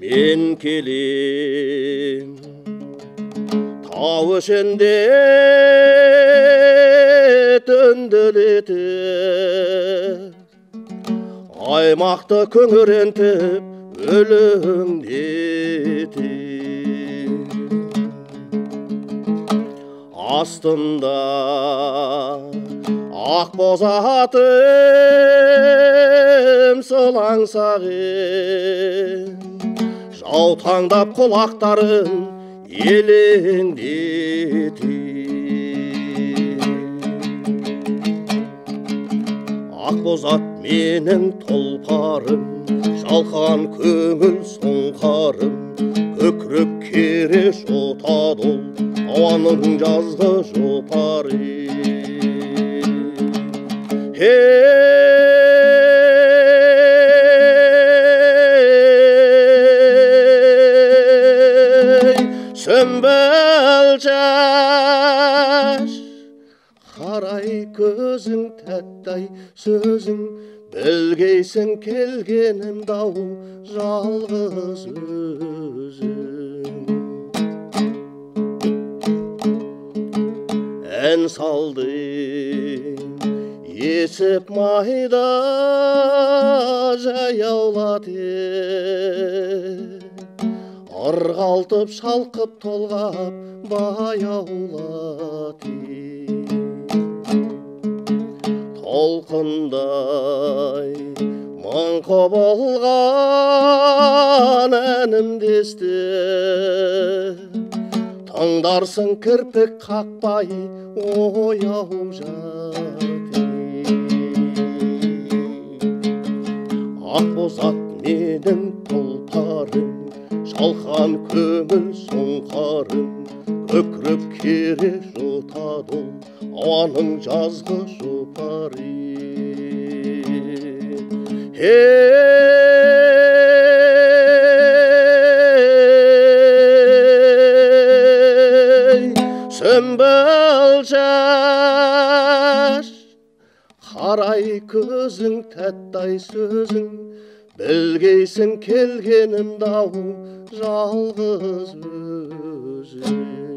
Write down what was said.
мен келем тау ішінде түнделетіп аймақты күңірентіп өлеңдетіп астында ақ боз атым сылаңсағым жаутаңдап құлақтарын елеңдетіп ақбоз ат менің тұлпарым жалқан көңіл сұңқарым көкірек кере жотады ол ауаның жазғы жұпары ей сүмбіл жас қарай көзің тәттай сөзің білгейсің келгенімді ау жалғыз өзің ән салды есіп майда жаяулатып ырғалтып шалқып толғап баяулатып толқындай мыңқы болған әнімді естіп тыңдарсың кірпік қақпай ояу жатып ақбоз ат менің тұлпарым шалқан көңіл сұңқарым көкірек кере жұтады ауаның жазғы жұпары. Ей сүмбіл жас қарай көзің тәттай сөзің білгейсің келгенімді ау жалғыз өзің